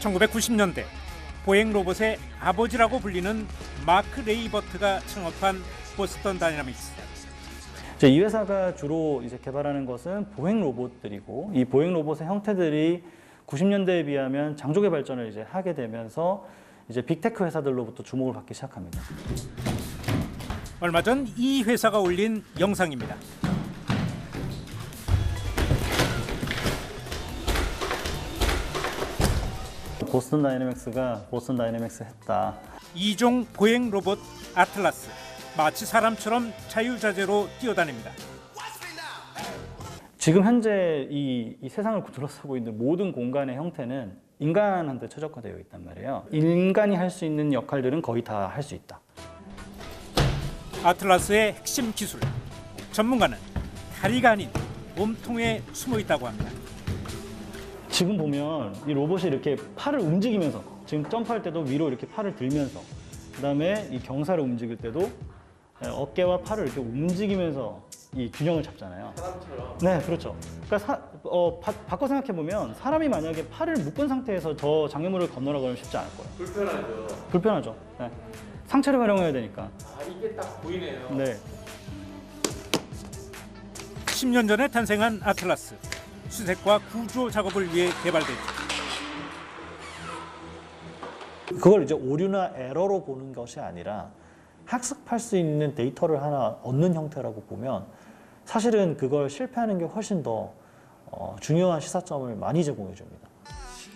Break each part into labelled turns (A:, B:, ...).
A: 1990년대 보행 로봇의 아버지라고 불리는 마크 레이버트가 창업한 보스턴 다이나믹스.
B: 이 회사가 주로 이제 개발하는 것은 보행 로봇들이고 이 보행 로봇의 형태들이 90년대에 비하면 장족의 발전을 이제 하게 되면서 이제 빅테크 회사들로부터 주목을 받기 시작합니다.
A: 얼마 전 이 회사가 올린 영상입니다.
B: 보스턴 다이내믹스가 보스턴 다이내믹스 했다.
A: 이종 보행 로봇 아틀라스. 마치 사람처럼 자유자재로 뛰어다닙니다.
B: 지금 현재 이, 이 세상을 둘러싸고 있는 모든 공간의 형태는 인간한테 최적화되어 있단 말이에요. 인간이 할 수 있는 역할들은 거의 다 할 수 있다.
A: 아틀라스의 핵심 기술. 전문가는 다리가 아닌 몸통에 숨어 있다고 합니다.
B: 지금 보면 이 로봇이 이렇게 팔을 움직이면서 지금 점프할 때도 위로 이렇게 팔을 들면서 그 다음에 이 경사를 움직일 때도 어깨와 팔을 이렇게 움직이면서 이 균형을 잡잖아요.
C: 사람처럼.
B: 네, 그렇죠. 그러니까 사, 어, 바, 바꿔 생각해 보면 사람이 만약에 팔을 묶은 상태에서 저 장애물을 건너라고 하면 쉽지 않을 거예요.
C: 불편하죠.
B: 불편하죠. 네. 상체를 활용해야 되니까.
C: 아 이게 딱 보이네요.
B: 네.
A: 10년 전에 탄생한 아틀라스. 수색과 구조 작업을 위해 개발됐죠.
D: 그걸 이제 오류나 에러로 보는 것이 아니라 학습할 수 있는 데이터를 하나 얻는 형태라고 보면 사실은 그걸 실패하는 게 훨씬 더 어, 중요한 시사점을 많이 제공해 줍니다.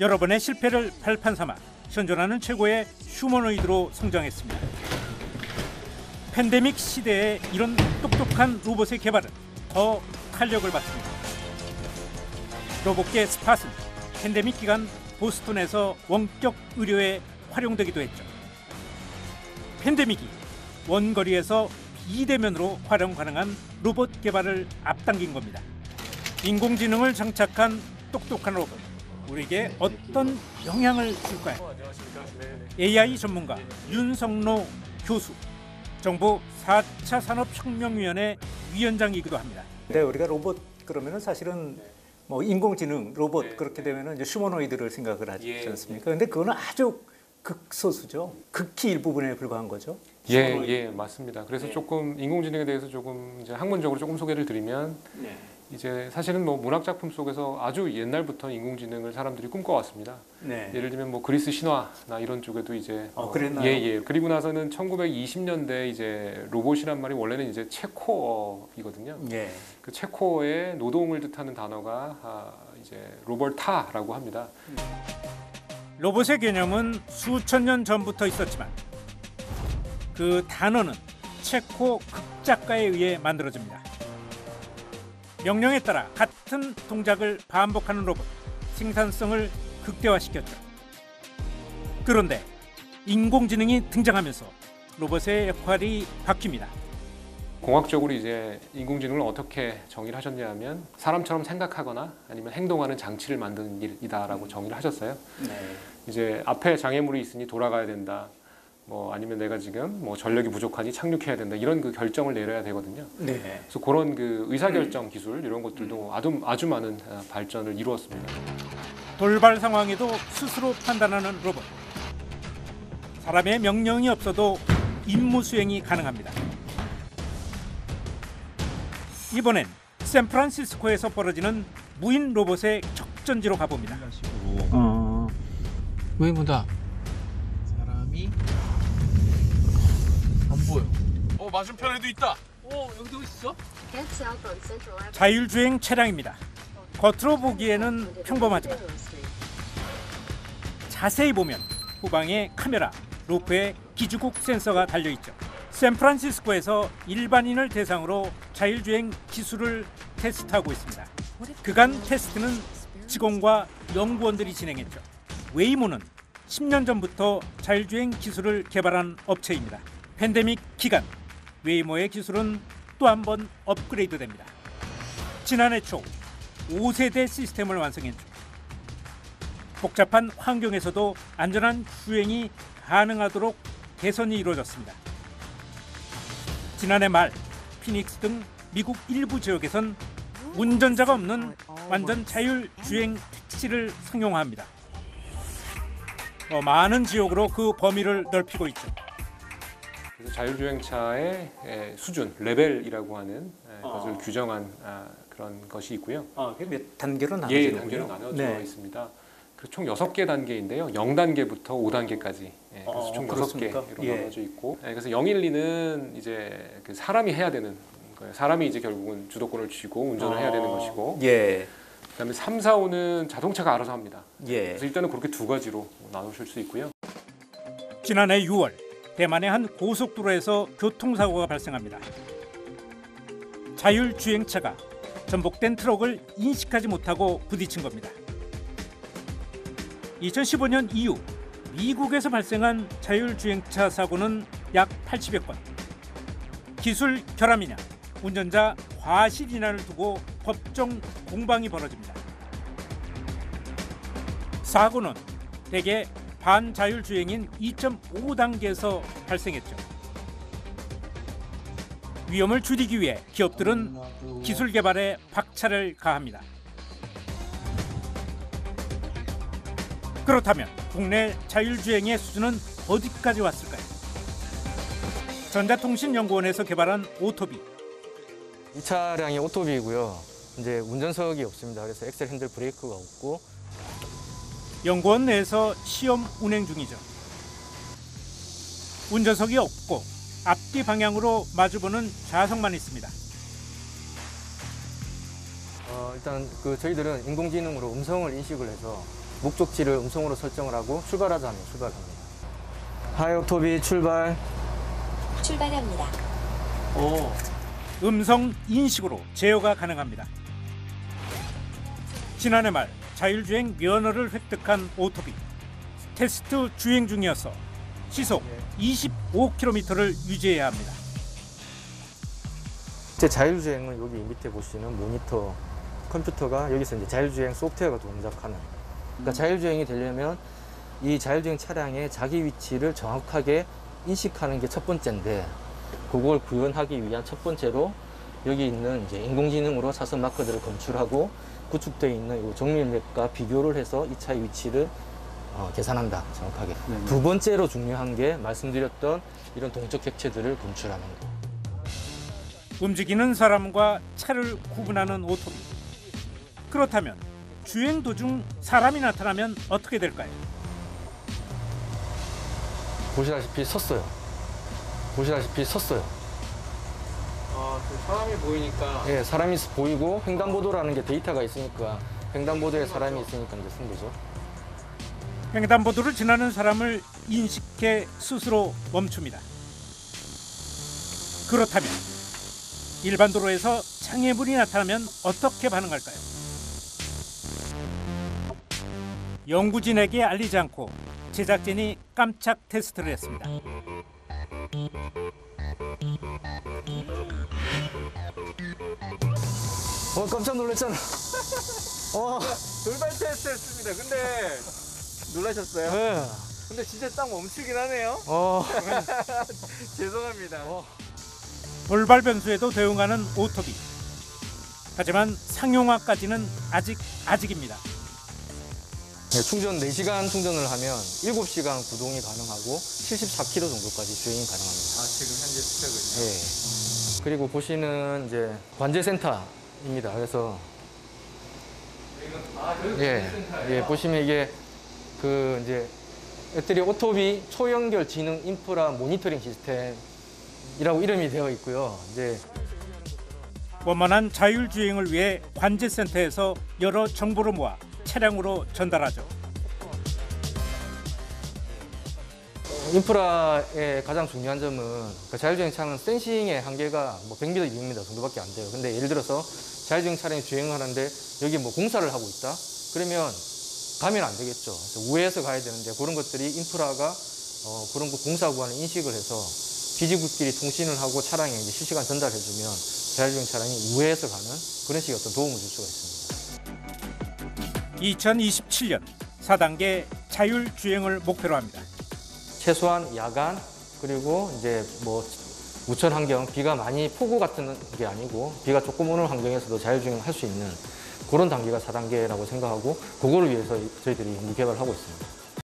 A: 여러 번의 실패를 발판 삼아 현존하는 최고의 휴머노이드로 성장했습니다. 팬데믹 시대에 이런 똑똑한 로봇의 개발은 더 탄력을 받습니다. 로봇계 스팟은 팬데믹 기간 보스턴에서 원격 의료에 활용되기도 했죠. 팬데믹이 원거리에서 비대면으로 활용 가능한 로봇 개발을 앞당긴 겁니다. 인공지능을 장착한 똑똑한 로봇. 우리에게 어떤 영향을 줄까요? AI 전문가 윤성로 교수, 정부 4차 산업혁명위원회 위원장이기도 합니다.
E: 근데 우리가 로봇 그러면은 사실은 뭐 인공지능 로봇
C: 네.
E: 그렇게 되면은 이제 휴머노이드를 생각을 하지
C: 예,
E: 않습니까? 근데 그거는 아주 극소수죠. 극히 일부분에 불과한 거죠.
C: 예, 예, 맞습니다. 그래서 조금 인공지능에 대해서 조금 이제 학문적으로 조금 소개를 드리면
E: 네.
C: 이제 사실은 뭐 문학 작품 속에서 아주 옛날부터 인공지능을 사람들이 꿈꿔왔습니다.
E: 네.
C: 예를 들면 뭐 그리스 신화나 이런 쪽에도 이제
E: 어, 그랬나요?
C: 예, 예. 그리고 나서는 1920년대 이제 로봇이란 말이 원래는 이제 체코어이거든요.
E: 예.
C: 그 체코어의 노동을 뜻하는 단어가 아, 이제 로벌타라고 합니다.
A: 로봇의 개념은 수천 년 전부터 있었지만 그 단어는 체코 극작가에 의해 만들어집니다. 명령에 따라 같은 동작을 반복하는 로봇, 생산성을 극대화시켰죠. 그런데 인공지능이 등장하면서 로봇의 역할이 바뀝니다.
C: 공학적으로 이제 인공지능을 어떻게 정의를 하셨냐면 사람처럼 생각하거나 아니면 행동하는 장치를 만드는 일이다라고 정의를 하셨어요.
E: 네.
C: 이제 앞에 장애물이 있으니 돌아가야 된다. 뭐 아니면 내가 지금 뭐 전력이 부족하니 착륙해야 된다. 이런 그 결정을 내려야 되거든요.
E: 네.
C: 그래서 그런 그 의사결정 기술 이런 것들도 아주 아주 많은 아, 발전을 이루었습니다.
A: 돌발 상황에도 스스로 판단하는 로봇. 사람의 명령이 없어도 임무 수행이 가능합니다. 이번엔 샌프란시스코에서 벌어지는 무인 로봇의 격전지로 가봅니다.
B: 어.
F: 무인군다. 맞은편에도 있다. 어 여기도 있어?
A: 자율주행 차량입니다. 겉으로 보기에는 평범하지만 자세히 보면 후방에 카메라, 루프에 기주국 센서가 달려 있죠. 샌프란시스코에서 일반인을 대상으로 자율주행 기술을 테스트하고 있습니다. 그간 테스트는 직원과 연구원들이 진행했죠. 웨이모는 10년 전부터 자율주행 기술을 개발한 업체입니다. 팬데믹 기간 웨이모의 기술은 또 한 번 업그레이드됩니다. 지난해 초 5세대 시스템을 완성했죠. 복잡한 환경에서도 안전한 주행이 가능하도록 개선이 이루어졌습니다. 지난해 말 피닉스 등 미국 일부 지역에선 운전자가 없는 완전 자율 주행 택시를 상용화합니다. 어, 많은 지역으로 그 범위를 넓히고 있죠.
C: 그래서 자율주행차의 에, 수준, 레벨이라고 하는 에,
E: 어.
C: 것을 규정한 아, 그런 것이 있고요.
E: 아, 그게 몇 단계로
C: 예,
E: 나눠지는군요.
C: 단계로 나눠져
E: 네.
C: 있습니다. 그총 6개 단계인데요. 0단계부터 5단계까지. 예, 그래서
E: 어,
C: 총
E: 그렇습니까?
C: 6개로
E: 예.
C: 나눠져 있고. 예, 그래서 0, 1, 2는 이제 그 사람이 해야 되는 거예요. 사람이 이제 결국은 주도권을 쥐고 운전을 해야 되는
E: 어,
C: 것이고.
E: 예.
C: 그다음에 3, 4, 5는 자동차가 알아서 합니다.
E: 예.
C: 그래서 일단은 그렇게 두 가지로 나누실 수 있고요.
A: 지난해 6월 대만의 한 고속도로에서 교통사고가 발생합니다. 자율주행차가 전복된 트럭을 인식하지 못하고 부딪힌 겁니다. 2015년 이후 미국에서 발생한 자율주행차 사고는 약 80여 건. 기술 결함이냐, 운전자 과실이냐를 두고 법정 공방이 벌어집니다. 사고는 대개 반자율주행인 2.5단계에서 발생했죠. 위험을 줄이기 위해 기업들은 기술 개발에 박차를 가합니다. 그렇다면 국내 자율주행의 수준은 어디까지 왔을까요? 전자통신연구원에서 개발한 오토비
G: 이 차량이 오토비이고요. 이제 운전석이 없습니다. 그래서 엑셀 핸들 브레이크가 없고
A: 연구원 내에서 시험 운행 중이죠. 운전석이 없고 앞뒤 방향으로 마주보는 좌석만 있습니다.
G: 어, 일단 그 저희들은 인공지능으로 음성을 인식을 해서 목적지를 음성으로 설정을 하고 출발하자면 출발합니다. Hi 오토비 출발.
H: 출발합니다.
A: 음성 인식으로 제어가 가능합니다. 지난해 말 자율주행 면허를 획득한 오토비 테스트 주행 중이어서 시속 25km를 유지해야 합니다.
G: 제 자율주행은 여기 밑에 보시는 모니터 컴퓨터가 여기서 이제 자율주행 소프트웨어가 동작하는. 그러니까 자율주행이 되려면 이 자율주행 차량의 자기 위치를 정확하게 인식하는 게 첫 번째인데 그걸 구현하기 위한 첫 번째로 여기 있는 이제 인공지능으로 사선 마커들을 검출하고 구축되어 있는 이 정밀맵과 비교를 해서 이 차의 위치를 어, 계산한다 정확하게 두 번째로 중요한 게 말씀드렸던 이런 동적 객체들을 검출하는 거
A: 움직이는 사람과 차를 구분하는 오토비. 그렇다면 주행 도중 사람이 나타나면 어떻게 될까요?
G: 보시다시피 섰어요. 보시다시피 섰어요.
C: 아, 사람이 보이니까
G: 예, 사람이 보이고 횡단보도라는 게 데이터가 있으니까 횡단보도에 사람이 있으니까 이제 쓴 거죠.
A: 횡단보도를 지나는 사람을 인식해 스스로 멈춥니다. 그렇다면 일반 도로에서 장애물이 나타나면 어떻게 반응할까요? 연구진에게 알리지 않고 제작진이 깜짝 테스트를 했습니다.
G: 어, 깜짝 놀랐잖아. 어,
F: 돌발 테스트 했습니다. 근데 놀라셨어요?
G: 네.
F: 근데 진짜 딱 멈추긴 하네요.
G: 어,
F: 죄송합니다.
A: 돌발 변수에도 대응하는 오토비. 하지만 상용화까지는 아직 아직입니다.
G: 네, 충전 4시간 충전을 하면 7시간 구동이 가능하고 74km 정도까지 주행이 가능합니다.
F: 아, 지금 현재 스펙을.
G: 예. 그리고 보시는 이제 관제센터입니다. 그래서 예, 예, 보시면 이게 그 이제 애들이 오토비 초연결 지능 인프라 모니터링 시스템이라고 이름이 되어 있고요. 이제
A: 원만한 자율주행을 위해 관제센터에서 여러 정보를 모아 차량으로 전달하죠.
G: 인프라의 가장 중요한 점은 그 자율주행 차는 센싱의 한계가 뭐 100m, 200m 정도밖에 안 돼요. 근데 예를 들어서 자율주행 차량이 주행을 하는데 여기 뭐 공사를 하고 있다? 그러면 가면 안 되겠죠. 그래서 우회해서 가야 되는데 그런 것들이 인프라가 어, 그런 거 공사 구간을 인식을 해서 기지국끼리 통신을 하고 차량에 이제 실시간 전달해주면 자율주행 차량이 우회해서 가는 그런 식의 어떤 도움을 줄 수가 있습니다.
A: 2027년 4단계 자율 주행을 목표로 합니다.
G: 최소한 야간 그리고 이제 뭐 우천 환경 비가 많이 폭우 같은 게 아니고 비가 조금 오는 환경에서도 자율 주행을 할수 있는 그런 단계가 4단계라고 생각하고 그거를 위해서 저희들이 연구 개발을 하고 있습니다.